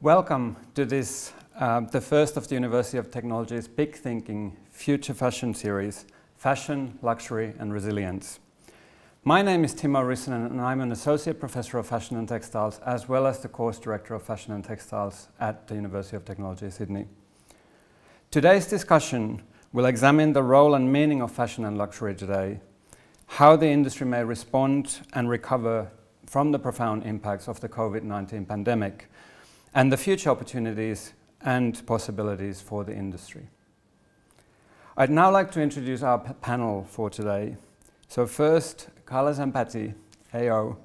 Welcome to this, uh, the first of the University of Technology's Big Thinking Future Fashion series, Fashion, Luxury and Resilience. My name is Timo Rissanen and I'm an Associate Professor of Fashion and Textiles as well as the Course Director of Fashion and Textiles at the University of Technology, Sydney. Today's discussion will examine the role and meaning of fashion and luxury today, how the industry may respond and recover from the profound impacts of the COVID-19 pandemic, and the future opportunities and possibilities for the industry. I'd now like to introduce our panel for today. So first, Carla Zampatti, AO.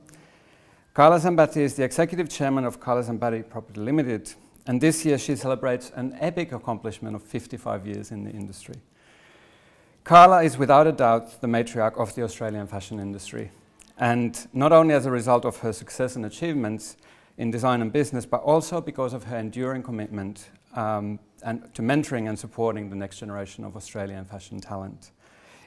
Carla Zampatti is the Executive Chairman of Carla Zampatti Property Limited, and this year she celebrates an epic accomplishment of 55 years in the industry. Carla is without a doubt the matriarch of the Australian fashion industry, and not only as a result of her success and achievements, in design and business, but also because of her enduring commitment um, and to mentoring and supporting the next generation of Australian fashion talent.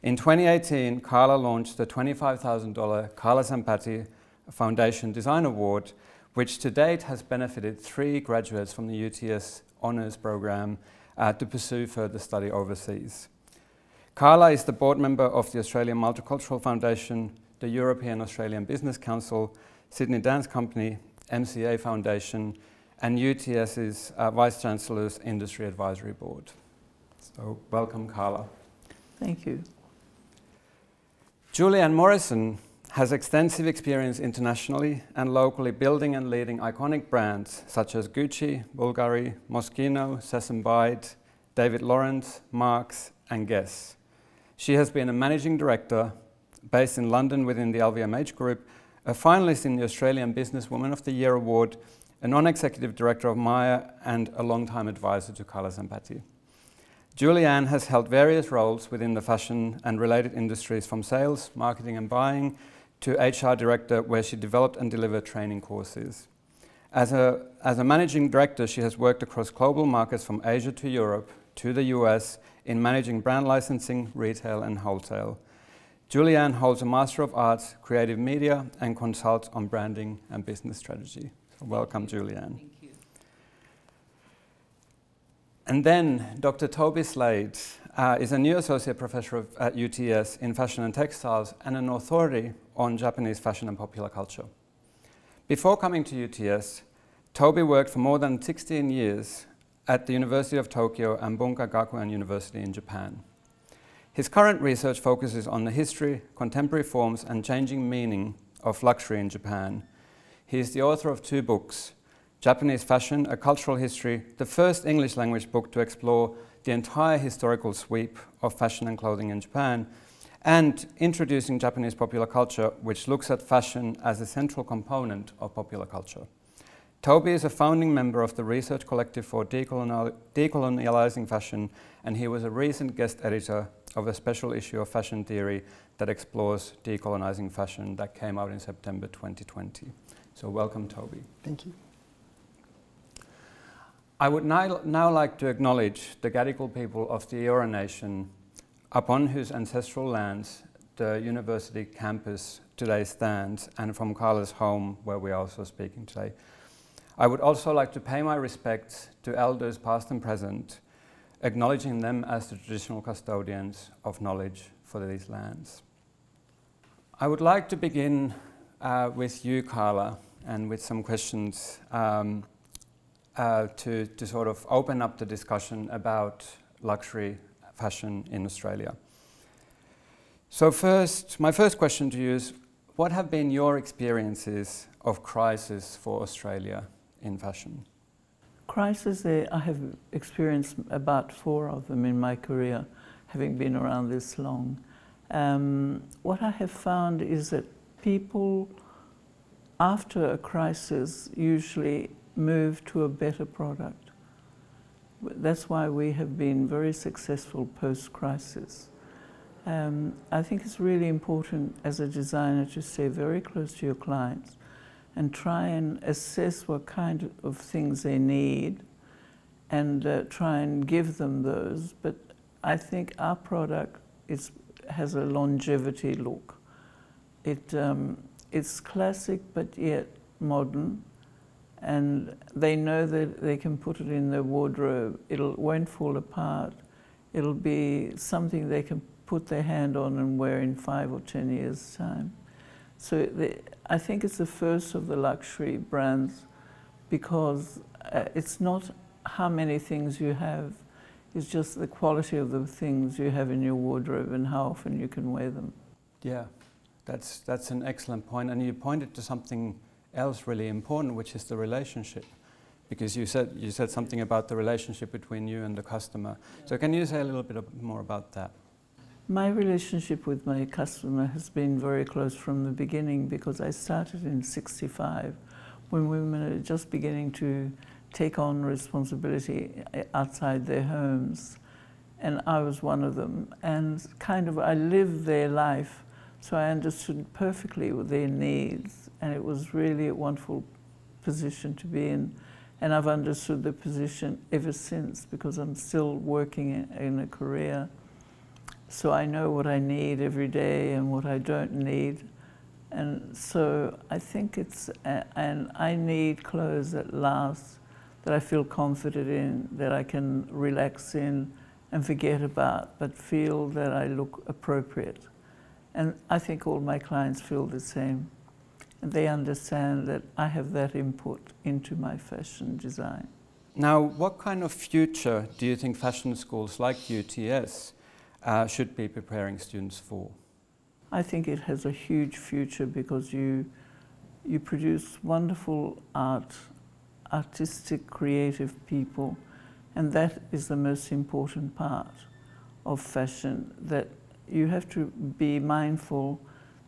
In 2018, Carla launched the $25,000 Carla Zampatti Foundation Design Award, which to date has benefited three graduates from the UTS Honours Program uh, to pursue further study overseas. Carla is the board member of the Australian Multicultural Foundation, the European Australian Business Council, Sydney Dance Company, MCA Foundation, and UTS's uh, Vice Chancellor's Industry Advisory Board. So welcome, Carla. Thank you. Julie Ann Morrison has extensive experience internationally and locally building and leading iconic brands such as Gucci, Bulgari, Moschino, Sass & Bide, David Lawrence, Marcs, and Guess. She has been a managing director based in London within the LVMH group a finalist in the Australian Businesswoman of the Year Award, a non-executive director of Maya, and a long-time advisor to Carla Zampatti. Julie Ann has held various roles within the fashion and related industries from sales, marketing and buying to HR director where she developed and delivered training courses. As a, as a managing director, she has worked across global markets from Asia to Europe to the US in managing brand licensing, retail and wholesale. Julie Ann holds a Master of Arts, Creative Media, and consults on branding and business strategy. So welcome, Julie Ann. Thank you. And then Dr. Toby Slade uh, is a new associate professor of, at UTS in fashion and textiles and an authority on Japanese fashion and popular culture. Before coming to UTS, Toby worked for more than 16 years at the University of Tokyo and Bunka Gakuen University in Japan. His current research focuses on the history, contemporary forms and changing meaning of luxury in Japan. He is the author of two books, Japanese Fashion, A Cultural History, the first English language book to explore the entire historical sweep of fashion and clothing in Japan, and Introducing Japanese Popular Culture, which looks at fashion as a central component of popular culture. Toby is a founding member of the Research Collective for Decolonializing Fashion, and he was a recent guest editor of a special issue of Fashion Theory that explores decolonizing fashion that came out in September 2020. So welcome, Toby. Thank you. I would now, now like to acknowledge the Gadigal people of the Eora Nation upon whose ancestral lands the university campus today stands and from Carla's home where we are also speaking today. I would also like to pay my respects to elders past and present acknowledging them as the traditional custodians of knowledge for these lands. I would like to begin uh, with you, Carla, and with some questions um, uh, to, to sort of open up the discussion about luxury fashion in Australia. So first, my first question to you is, what have been your experiences of crisis for Australia in fashion? Crises, I have experienced about four of them in my career, having been around this long. Um, what I have found is that people, after a crisis, usually move to a better product. That's why we have been very successful post-crisis. Um, I think it's really important as a designer to stay very close to your clients and try and assess what kind of things they need and uh, try and give them those. But I think our product is, has a longevity look. It, um, it's classic but yet modern and they know that they can put it in their wardrobe. It won't fall apart. It'll be something they can put their hand on and wear in five or ten years' time. So the, I think it's the first of the luxury brands because uh, it's not how many things you have, it's just the quality of the things you have in your wardrobe and how often you can wear them. Yeah, that's, that's an excellent point. And you pointed to something else really important, which is the relationship. Because you said, you said something about the relationship between you and the customer. So can you say a little bit more about that? My relationship with my customer has been very close from the beginning because I started in 65 when women are just beginning to take on responsibility eh, outside their homes. And I was one of them. And kind of, I lived their life, so I understood perfectly their needs. And it was really a wonderful position to be in. And I've understood the position ever since because I'm still working in a career so I know what I need every day and what I don't need. And so I think it's, and I need clothes that last, that I feel confident in, that I can relax in and forget about, but feel that I look appropriate. And I think all my clients feel the same. And they understand that I have that input into my fashion design. Now, what kind of future do you think fashion schools like UTS uh, should be preparing students for? I think it has a huge future because you, you produce wonderful art, artistic, creative people, and that is the most important part of fashion, that you have to be mindful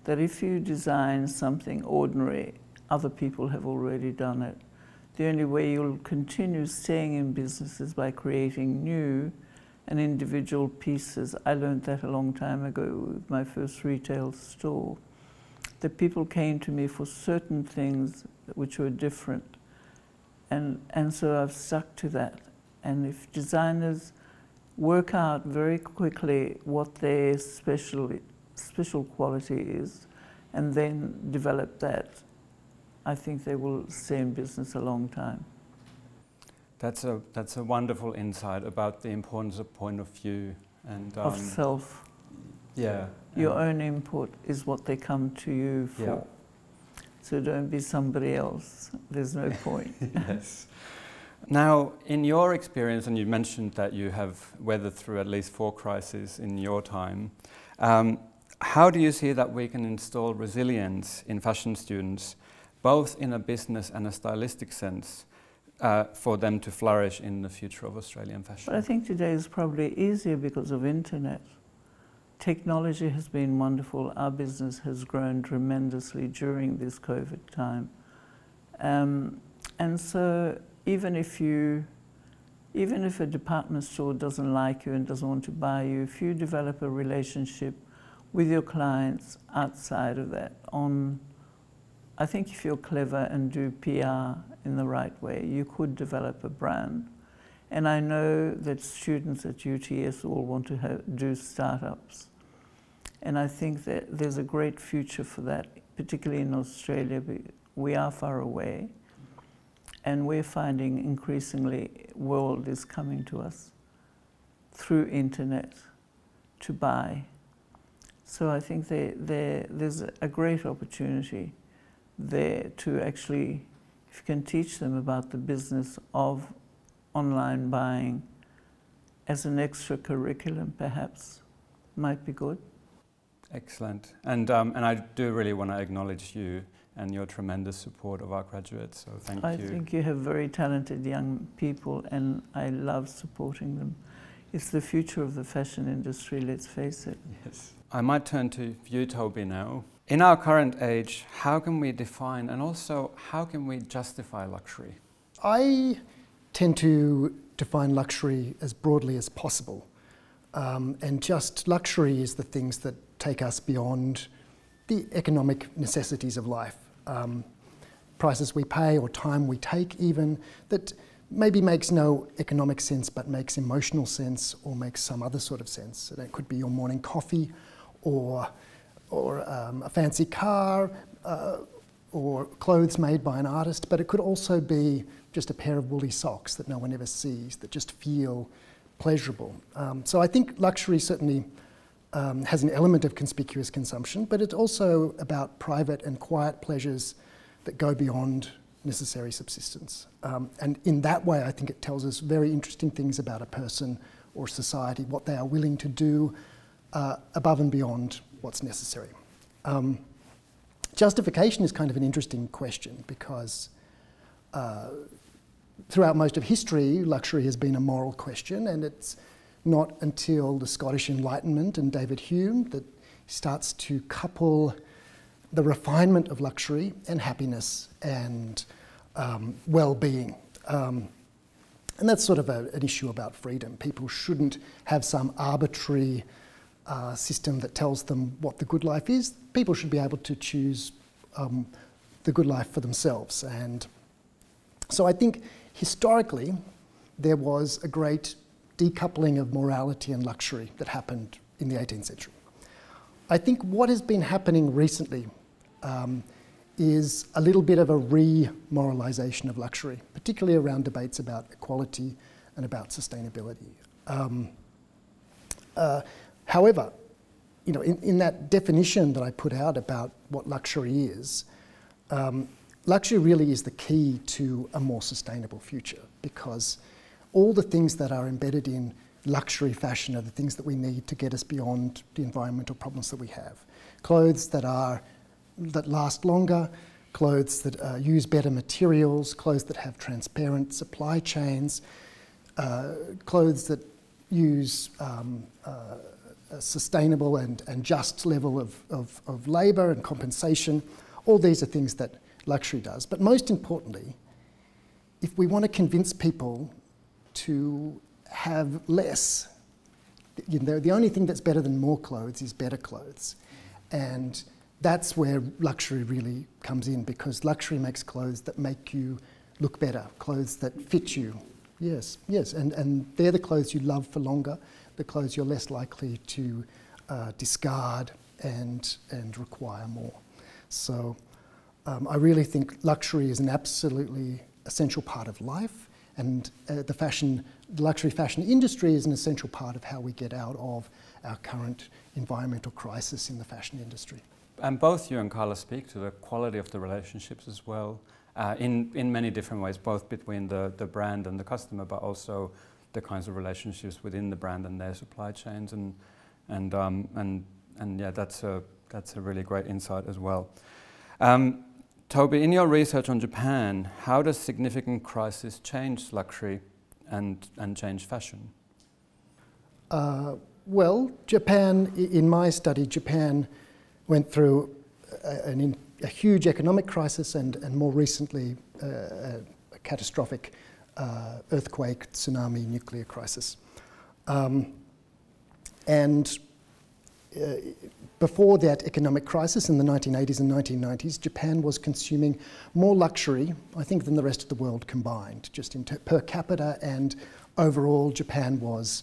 that if you design something ordinary, other people have already done it. The only way you'll continue staying in business is by creating new and individual pieces. I learned that a long time ago with my first retail store. That people came to me for certain things which were different. And, and so I've stuck to that. And if designers work out very quickly what their special, special quality is and then develop that, I think they will stay in business a long time. That's a, that's a wonderful insight about the importance of point of view and um, of self. Yeah. Your own input is what they come to you for. Yeah. So don't be somebody else. There's no point. yes. Now, in your experience, and you mentioned that you have weathered through at least four crises in your time, um, how do you see that we can install resilience in fashion students, both in a business and a stylistic sense, uh, for them to flourish in the future of Australian fashion? But I think today is probably easier because of internet. Technology has been wonderful. Our business has grown tremendously during this COVID time. Um, and so even if you, even if a department store doesn't like you and doesn't want to buy you, if you develop a relationship with your clients outside of that on I think if you're clever and do PR in the right way, you could develop a brand. And I know that students at UTS all want to have, do startups. And I think that there's a great future for that, particularly in Australia. We are far away. And we're finding increasingly world is coming to us through internet to buy. So I think they, there's a great opportunity there to actually, if you can teach them about the business of online buying as an extra curriculum, perhaps, might be good. Excellent. And, um, and I do really want to acknowledge you and your tremendous support of our graduates, so thank I you. I think you have very talented young people and I love supporting them. It's the future of the fashion industry, let's face it. Yes. I might turn to you, Toby, now. In our current age, how can we define and also how can we justify luxury? I tend to define luxury as broadly as possible. Um, and just luxury is the things that take us beyond the economic necessities of life. Um, prices we pay or time we take, even that maybe makes no economic sense but makes emotional sense or makes some other sort of sense. So that could be your morning coffee or or um, a fancy car, uh, or clothes made by an artist, but it could also be just a pair of woolly socks that no one ever sees, that just feel pleasurable. Um, so I think luxury certainly um, has an element of conspicuous consumption, but it's also about private and quiet pleasures that go beyond necessary subsistence. Um, and in that way, I think it tells us very interesting things about a person or society, what they are willing to do uh, above and beyond what's necessary. Um, justification is kind of an interesting question because uh, throughout most of history, luxury has been a moral question, and it's not until the Scottish Enlightenment and David Hume that starts to couple the refinement of luxury and happiness and um, well being. Um, and that's sort of a, an issue about freedom. People shouldn't have some arbitrary uh, system that tells them what the good life is. People should be able to choose um, the good life for themselves. And so I think historically there was a great decoupling of morality and luxury that happened in the 18th century. I think what has been happening recently um, is a little bit of a re-moralisation of luxury, particularly around debates about equality and about sustainability. Um, uh, however, you know, in, in, that definition that I put out about what luxury is, um, luxury really is the key to a more sustainable future because all the things that are embedded in luxury fashion are the things that we need to get us beyond the environmental problems that we have. Clothes that are that last longer, clothes that uh, use better materials, clothes that have transparent supply chains, uh, clothes that use um, uh, sustainable and, and just level of, of, of labour and compensation. All these are things that luxury does. But most importantly, if we want to convince people to have less, you know, the only thing that's better than more clothes is better clothes. And that's where luxury really comes in because luxury makes clothes that make you look better, clothes that fit you. Yes, yes, and, and they're the clothes you love for longer, the clothes you're less likely to uh, discard and, and require more. So um, I really think luxury is an absolutely essential part of life, and uh, the fashion, the luxury fashion industry is an essential part of how we get out of our current environmental crisis in the fashion industry and both you and Carla speak to the quality of the relationships as well, uh, in, in many different ways, both between the, the brand and the customer, but also the kinds of relationships within the brand and their supply chains. And, and, um, and, and yeah, that's a, that's a really great insight as well. Um, Toby, in your research on Japan, how does significant crisis change luxury and, and change fashion? Uh, well, Japan, in my study, Japan went through a, an, a huge economic crisis and, and more recently uh, a, catastrophic uh, earthquake, tsunami, nuclear crisis. Um, and uh, before that economic crisis in the 1980s and 1990s, Japan was consuming more luxury, I think, than the rest of the world combined, just in per capita and overall, Japan was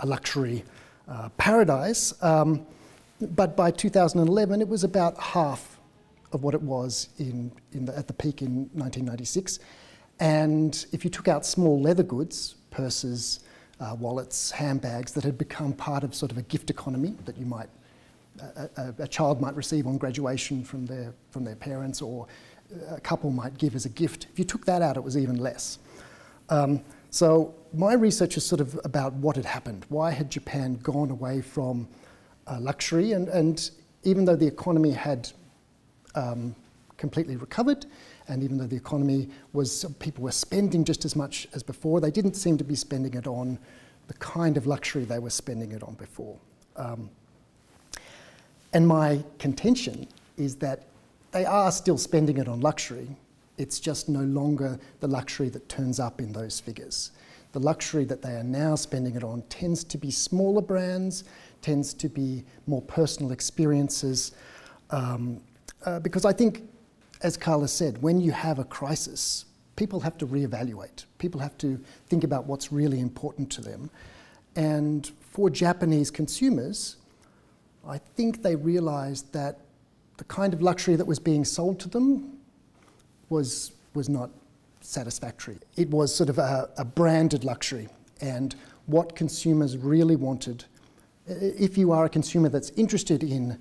a luxury uh, paradise. Um, but by 2011, it was about half of what it was in, in the, at the peak in 1996. And if you took out small leather goods, purses, uh, wallets, handbags that had become part of sort of a gift economy that you might, a, a, a, child might receive on graduation from their, from their parents or a couple might give as a gift. If you took that out, it was even less. Um, so my research is sort of about what had happened. Why had Japan gone away from uh, luxury. And, and even though the economy had um, completely recovered, and even though the economy was, people were spending just as much as before, they didn't seem to be spending it on the kind of luxury they were spending it on before. Um, and my contention is that they are still spending it on luxury. It's just no longer the luxury that turns up in those figures. The luxury that they are now spending it on tends to be smaller brands tends to be more personal experiences. Um, uh, because I think, as Carla said, when you have a crisis, people have to reevaluate. People have to think about what's really important to them. And for Japanese consumers, I think they realised that the kind of luxury that was being sold to them was, was not satisfactory. It was sort of a, a branded luxury, and what consumers really wanted, if you are a consumer that's interested in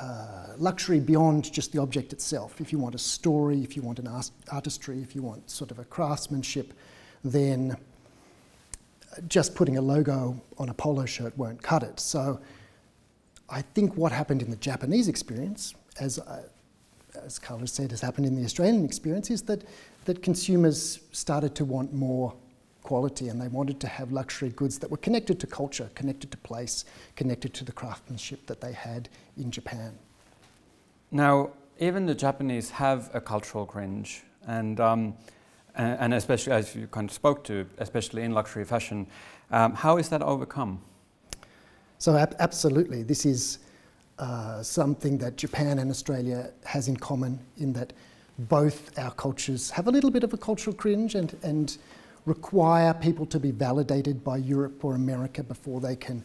uh, luxury beyond just the object itself, if you want a story, if you want an artistry, if you want sort of a craftsmanship, then just putting a logo on a polo shirt won't cut it. So I think what happened in the Japanese experience, as, uh, as Carla said, has happened in the Australian experience, is that, that consumers started to want more quality and they wanted to have luxury goods that were connected to culture, connected to place, connected to the craftsmanship that they had in Japan. Now, even the Japanese have a cultural cringe, and, um, and especially as you kind of spoke to, especially in luxury fashion. Um, how is that overcome? So, ab- absolutely, this is uh, something that Japan and Australia has in common in that both our cultures have a little bit of a cultural cringe and, and require people to be validated by Europe or America before they can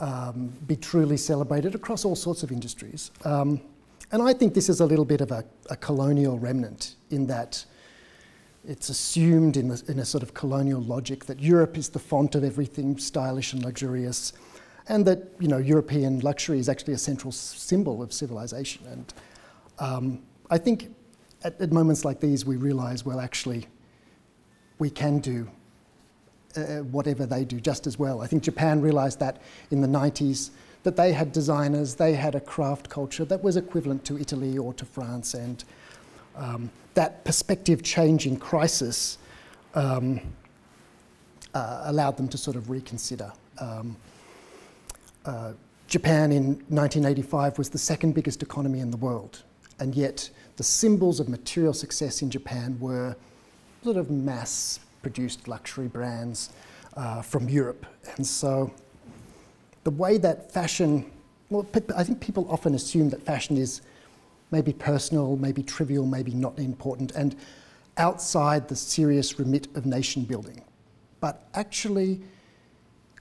um, be truly celebrated across all sorts of industries. Um, and I think this is a little bit of a, a colonial remnant in that it's assumed in, the, in, a sort of colonial logic that Europe is the font of everything stylish and luxurious, and that you know European luxury is actually a central symbol of civilization. And um, I think at, at, moments like these, we realise well, actually, we can do uh, whatever they do just as well. I think Japan realised that in the 90s that they had designers, they had a craft culture that was equivalent to Italy or to France, and um, that perspective changing crisis um, uh, allowed them to sort of reconsider. Um, uh, Japan in 1985 was the second biggest economy in the world, and yet the symbols of material success in Japan were sort of mass produced luxury brands uh, from Europe. And so the way that fashion, well, I think people often assume that fashion is maybe personal, maybe trivial, maybe not important, and outside the serious remit of nation building. But actually,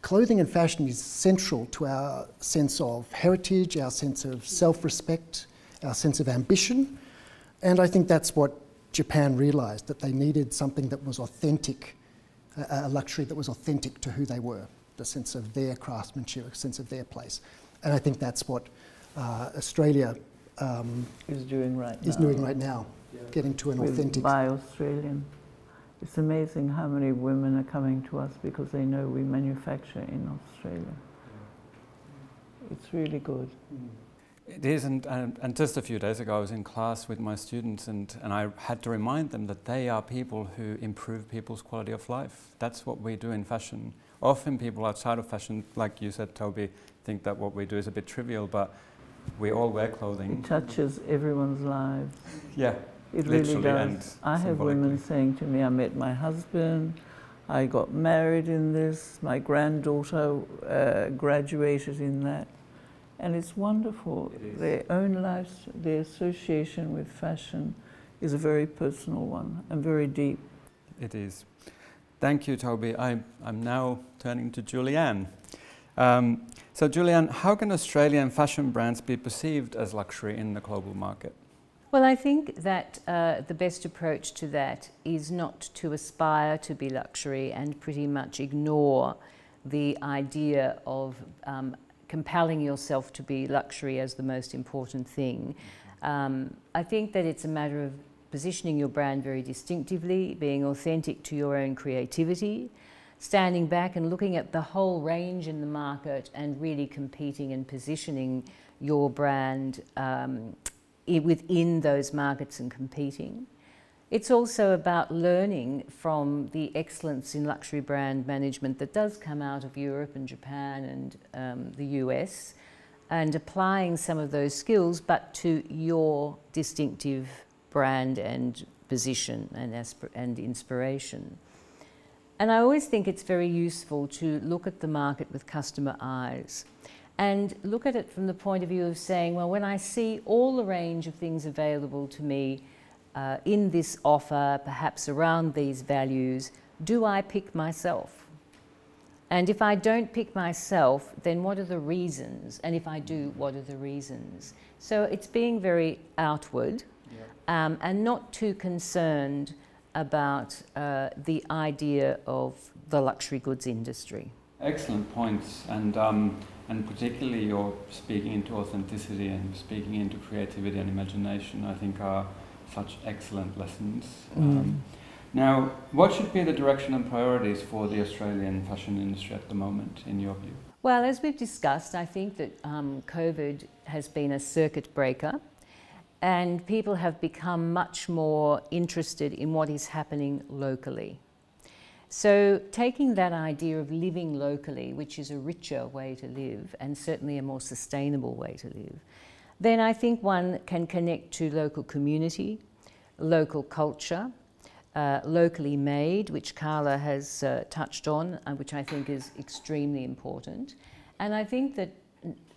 clothing and fashion is central to our sense of heritage, our sense of self respect, our sense of ambition. And I think that's what Japan realised that they needed something that was authentic, a luxury that was authentic to who they were the sense of their craftsmanship, a sense of their place. And I think that's what uh, Australia um, is doing right is now. doing right now, yeah. getting to an With authentic. By Australian. It's amazing how many women are coming to us because they know we manufacture in Australia. It's really good. Mm. It is, and, and, and, just a few days ago, I was in class with my students, and, and I had to remind them that they are people who improve people's quality of life. That's what we do in fashion. Often, people outside of fashion, like you said, Toby, think that what we do is a bit trivial, but we all wear clothing. It touches everyone's lives. Yeah, it really does. I have women saying to me, I met my husband, I got married in this, my granddaughter uh, graduated in that. And it's wonderful. Their own lives, their association with fashion is a very personal one and very deep. It is. Thank you, Toby. I I, am now turning to Julie Ann. Um, so, Julie Ann, how can Australian fashion brands be perceived as luxury in the global market? Well, I think that uh, the best approach to that is not to aspire to be luxury and pretty much ignore the idea of um, compelling yourself to be luxury as the most important thing. Um, I think that it's a matter of positioning your brand very distinctively, being authentic to your own creativity, standing back and looking at the whole range in the market and really competing and positioning your brand um, within those markets and competing. It's also about learning from the excellence in luxury brand management that does come out of Europe and Japan and um, the US and applying some of those skills but to your distinctive brand and position and, and inspiration. And I always think it's very useful to look at the market with customer eyes and look at it from the point of view of saying, well, when I see all the range of things available to me uh, in this offer, perhaps around these values, do I pick myself? And if I don't pick myself, then what are the reasons? And if I do, what are the reasons? So it's being very outward um, and not too concerned about uh, the idea of the luxury goods industry. Excellent points, and um, and particularly your speaking into authenticity and speaking into creativity and imagination. I think are such excellent lessons. Mm. Um, now, what should be the direction and priorities for the Australian fashion industry at the moment, in your view? Well, as we've discussed, I think that um, COVID has been a circuit breaker and people have become much more interested in what is happening locally. So, taking that idea of living locally, which is a richer way to live and certainly a more sustainable way to live, then I think one can connect to local community, local culture, uh, locally made, which Carla has uh, touched on, uh, which I think is extremely important. And I think that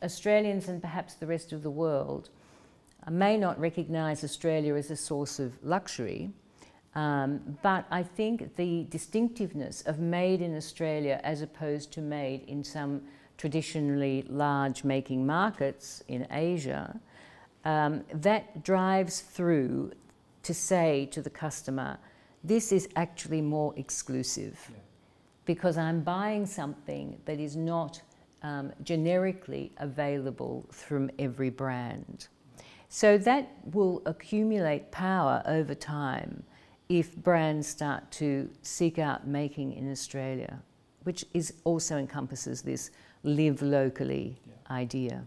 Australians and perhaps the rest of the world may not recognise Australia as a source of luxury, um, but I think the distinctiveness of made in Australia as opposed to made in some traditionally large making markets in Asia, um, that drives through to say to the customer, this is actually more exclusive yeah. because I'm buying something that is not um, generically available from every brand. So that will accumulate power over time if brands start to seek out making in Australia, which is also encompasses this live locally yeah. idea.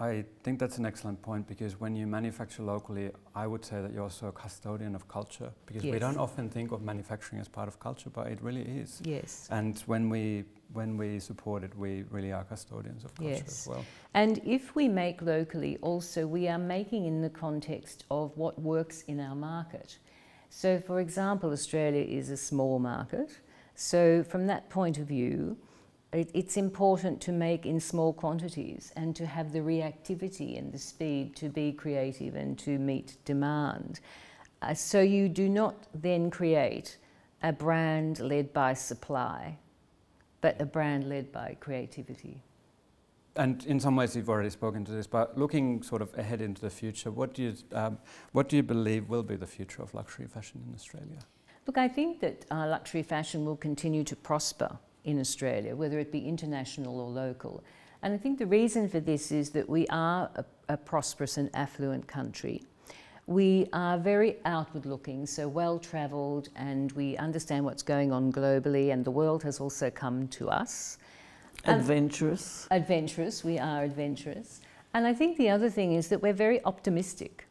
I think that's an excellent point because when you manufacture locally, I would say that you're also a custodian of culture because yes. we don't often think of manufacturing as part of culture, but it really is. Yes. And when we when we support it, we really are custodians of culture yes. as well. And if we make locally, also we are making in the context of what works in our market. So, for example, Australia is a small market. So, from that point of view, it, it's important to make in small quantities and to have the reactivity and the speed to be creative and to meet demand. Uh, so you do not then create a brand led by supply, but a brand led by creativity. And in some ways, you've already spoken to this, but looking sort of ahead into the future, what do you, um, what do you believe will be the future of luxury fashion in Australia? Look, I think that uh, luxury fashion will continue to prosper in Australia, whether it be international or local. And I think the reason for this is that we are a, a prosperous and affluent country. We are very outward looking, so well travelled, and we understand what's going on globally, and the world has also come to us. Adventurous. adventurous, we are adventurous. And I think the other thing is that we're very optimistic.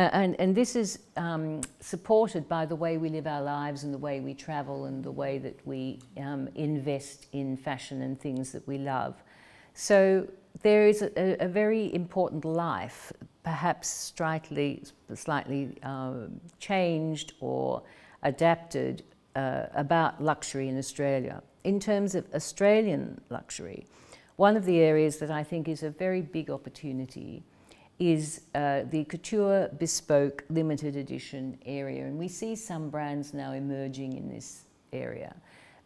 Uh, and, and this is um, supported by the way we live our lives and the way we travel and the way that we um, invest in fashion and things that we love. So there is a, a very important life, perhaps slightly, slightly uh, changed or adapted uh, about luxury in Australia. In terms of Australian luxury, one of the areas that I think is a very big opportunity is uh, the couture bespoke limited edition area. And we see some brands now emerging in this area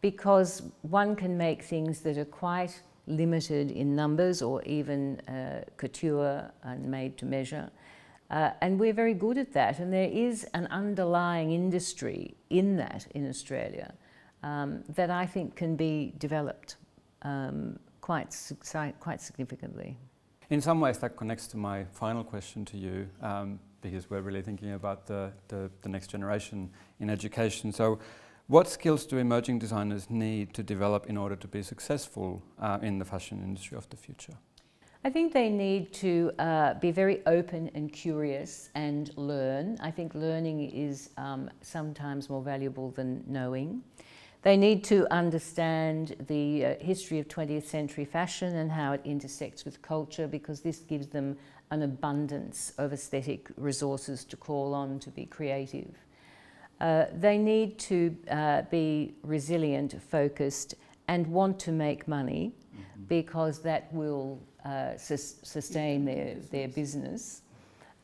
because one can make things that are quite limited in numbers or even uh, couture and made to measure. Uh, and we're very good at that. And there is an underlying industry in that in Australia um, that I think can be developed um, quite, quite significantly. In some ways, that connects to my final question to you, um, because we're really thinking about the, the, the, next generation in education. So, what skills do emerging designers need to develop in order to be successful uh, in the fashion industry of the future? I think they need to uh, be very open and curious and learn. I think learning is um, sometimes more valuable than knowing. They need to understand the uh, history of 20th century fashion and how it intersects with culture because this gives them an abundance of aesthetic resources to call on to be creative. Uh, they need to uh, be resilient, focused, and want to make money mm -hmm. because that will uh, sus sustain their, their business.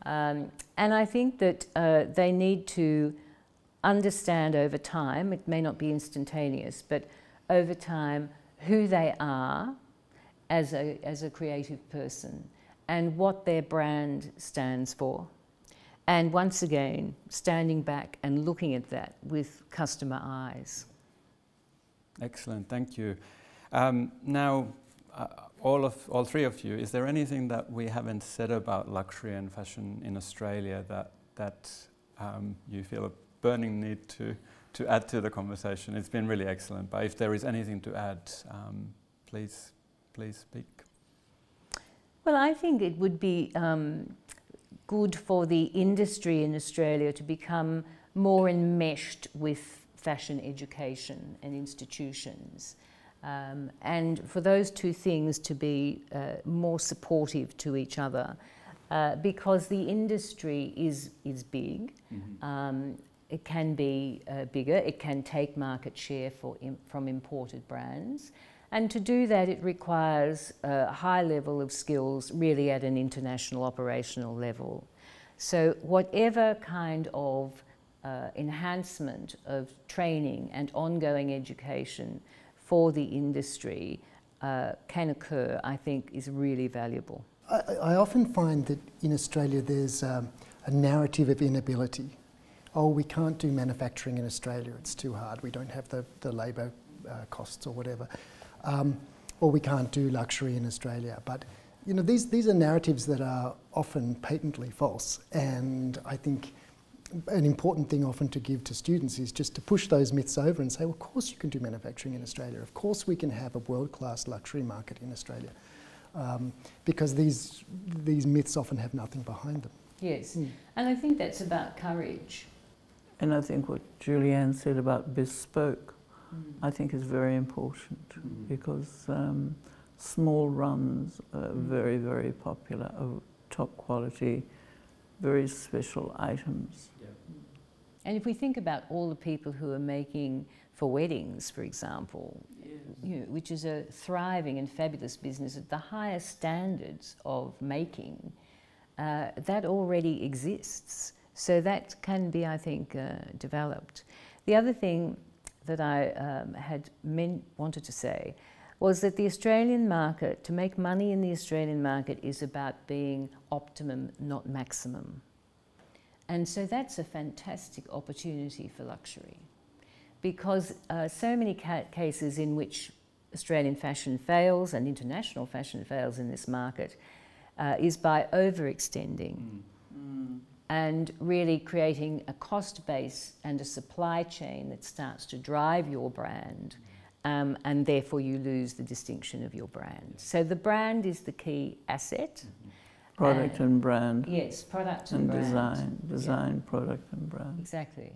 Um, and I think that uh, they need to understand over time, it may not be instantaneous, but over time, who they are as a, as a creative person and what their brand stands for. And once again, standing back and looking at that with customer eyes. Excellent, thank you. Um, now, uh, all of all three of you, is there anything that we haven't said about luxury and fashion in Australia that that um, you feel burning need to to add to the conversation? It's been really excellent. But if there is anything to add, um, please please speak. Well, I think it would be um, good for the industry in Australia to become more enmeshed with fashion education and institutions. Um, and for those two things to be uh, more supportive to each other uh, because the industry is, is big. Mm-hmm. Um, it can be uh, bigger, it can take market share for, from imported brands. And to do that, it requires a high level of skills, really at an international operational level. So, whatever kind of uh, enhancement of training and ongoing education for the industry uh, can occur, I think, is really valuable. I, I often find that in Australia there's um, a narrative of inability. Oh, we can't do manufacturing in Australia, it's too hard, we don't have the, the labour uh, costs or whatever. Um, or we can't do luxury in Australia. But you know, these, these are narratives that are often patently false. And I think an important thing often to give to students is just to push those myths over and say, well, of course you can do manufacturing in Australia. Of course we can have a world-class luxury market in Australia. Um, because these, these myths often have nothing behind them. Yes, mm. and I think that's about courage. And I think what Julie Ann said about bespoke mm. I think is very important mm. because um, small runs are mm. very, very popular, of top quality, very special items. Yeah. And if we think about all the people who are making for weddings, for example, yes. you know, which is a thriving and fabulous business at the highest standards of making, uh, that already exists. So that can be, I think, uh, developed. The other thing that I um, had meant, wanted to say was that the Australian market, to make money in the Australian market, is about being optimum, not maximum. And so that's a fantastic opportunity for luxury because uh, so many ca cases in which Australian fashion fails and international fashion fails in this market uh, is by overextending. Mm. Mm and really creating a cost base and a supply chain that starts to drive your brand. Um, and therefore, you lose the distinction of your brand. So, the brand is the key asset. Product and, and brand. Yes, product and, and design. Design, yeah. product, and brand. Exactly.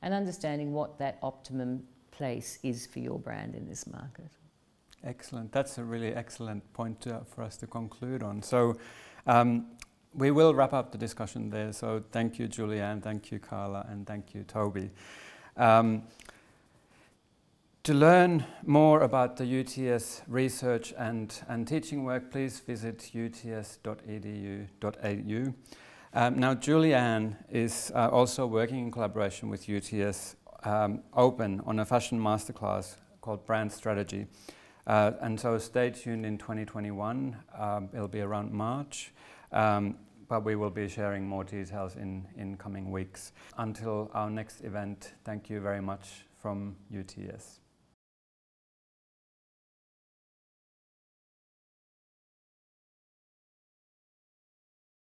And understanding what that optimum place is for your brand in this market. Excellent. That's a really excellent point to, for us to conclude on. So, um, we will wrap up the discussion there. So thank you, Julie Ann, thank you, Carla, and thank you, Toby. Um, to learn more about the UTS research and, and teaching work, please visit uts.edu.au. Um, now, Julie Ann is uh, also working in collaboration with UTS um, Open on a fashion masterclass called Brand Strategy. Uh, and so stay tuned in 2021. Um, it'll be around March. Um, but we will be sharing more details in, in coming weeks. Until our next event, thank you very much from UTS.